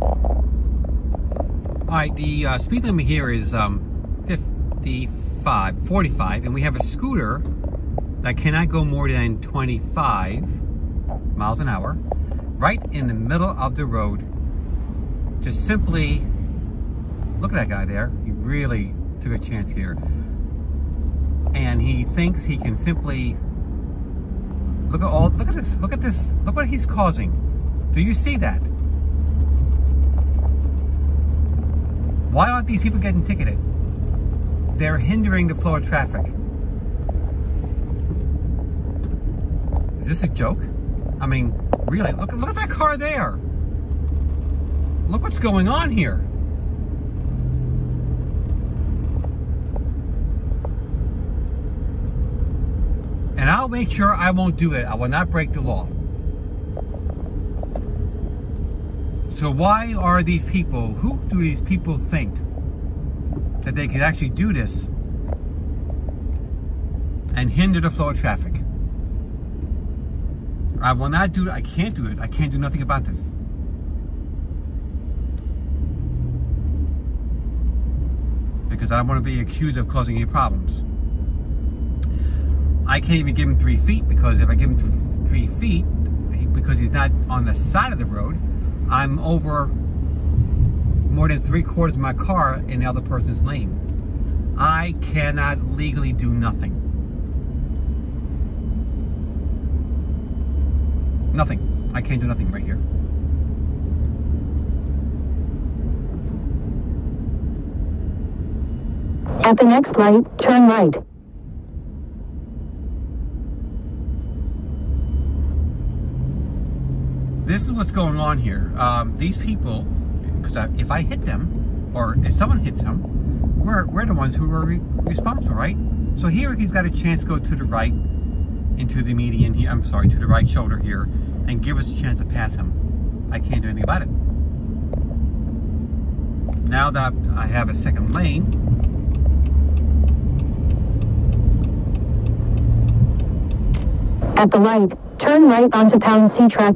All right, the uh, speed limit here is um, 55, 45, and we have a scooter that cannot go more than 25 miles an hour right in the middle of the road. Just simply, look at that guy there. He really took a chance here. And he thinks he can simply, look at all, look at this, look at this, look what he's causing. Do you see that? Why aren't these people getting ticketed? They're hindering the flow of traffic. Is this a joke? I mean, really, look, look at that car there. Look what's going on here. And I'll make sure I won't do it. I will not break the law. So why are these people, who do these people think that they could actually do this and hinder the flow of traffic? I will not do it. I can't do it. I can't do nothing about this. Because I don't want to be accused of causing any problems. I can't even give him three feet because if I give him three feet, because he's not on the side of the road, I'm over more than three quarters of my car in the other person's lane. I cannot legally do nothing. Nothing. I can't do nothing right here. At the next light, turn right. This is what's going on here. Um, these people, because if I hit them, or if someone hits them, we're, we're the ones who are re responsible, right? So here he's got a chance to go to the right, into the median here, I'm sorry, to the right shoulder here, and give us a chance to pass him. I can't do anything about it. Now that I have a second lane, At the light, turn right onto Pound C track